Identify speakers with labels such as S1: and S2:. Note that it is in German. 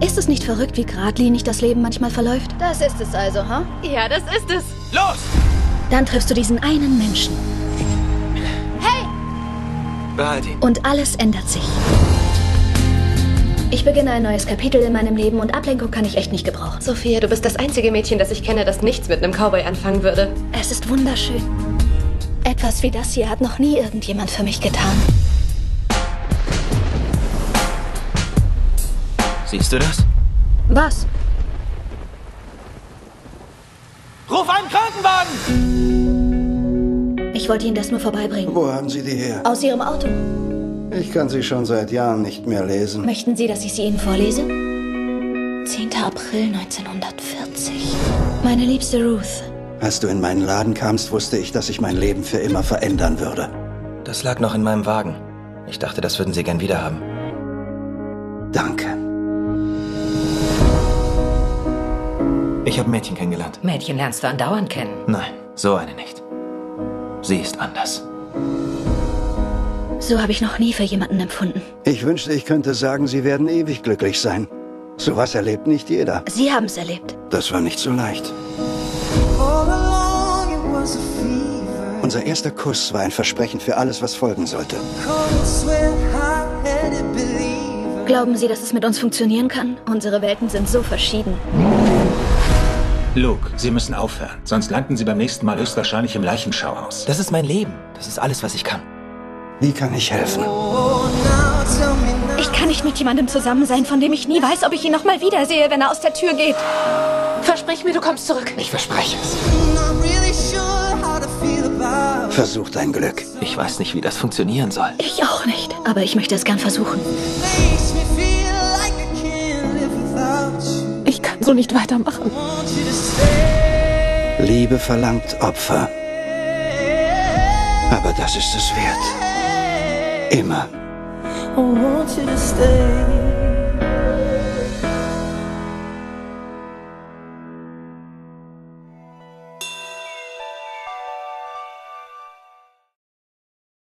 S1: Ist es nicht verrückt, wie geradlinig das Leben manchmal verläuft?
S2: Das ist es also, ha? Huh?
S3: Ja, das ist es.
S4: Los!
S1: Dann triffst du diesen einen Menschen.
S2: Hey!
S4: Behalt ihn.
S1: Und alles ändert sich. Ich beginne ein neues Kapitel in meinem Leben und Ablenkung kann ich echt nicht gebrauchen.
S3: Sophia, du bist das einzige Mädchen, das ich kenne, das nichts mit einem Cowboy anfangen würde.
S1: Es ist wunderschön. Etwas wie das hier hat noch nie irgendjemand für mich getan.
S4: Siehst du das?
S1: Was?
S4: Ruf einen Krankenwagen!
S1: Ich wollte Ihnen das nur vorbeibringen.
S5: Wo haben Sie die her?
S1: Aus Ihrem Auto.
S5: Ich kann sie schon seit Jahren nicht mehr lesen.
S1: Möchten Sie, dass ich sie Ihnen vorlese? 10. April 1940. Meine liebste Ruth.
S5: Als du in meinen Laden kamst, wusste ich, dass ich mein Leben für immer verändern würde.
S4: Das lag noch in meinem Wagen. Ich dachte, das würden Sie gern wiederhaben. Ich habe Mädchen kennengelernt.
S6: Mädchen lernst du andauernd kennen.
S4: Nein, so eine nicht. Sie ist anders.
S1: So habe ich noch nie für jemanden empfunden.
S5: Ich wünschte, ich könnte sagen, Sie werden ewig glücklich sein. Sowas erlebt nicht jeder.
S1: Sie haben es erlebt.
S5: Das war nicht so leicht. Unser erster Kuss war ein Versprechen für alles, was folgen sollte.
S1: Glauben Sie, dass es mit uns funktionieren kann? Unsere Welten sind so verschieden.
S7: Luke, Sie müssen aufhören, sonst landen Sie beim nächsten Mal höchstwahrscheinlich im Leichenschauhaus.
S4: Das ist mein Leben. Das ist alles, was ich kann.
S5: Wie kann ich helfen?
S1: Ich kann nicht mit jemandem zusammen sein, von dem ich nie weiß, ob ich ihn noch mal wiedersehe, wenn er aus der Tür geht.
S3: Versprich mir, du kommst zurück.
S7: Ich verspreche es.
S5: Versuch dein Glück.
S4: Ich weiß nicht, wie das funktionieren soll.
S1: Ich auch nicht, aber ich möchte es gern versuchen.
S3: Kann so nicht weitermachen.
S5: Liebe verlangt Opfer. Aber das ist es wert. Immer.
S8: I want you to stay.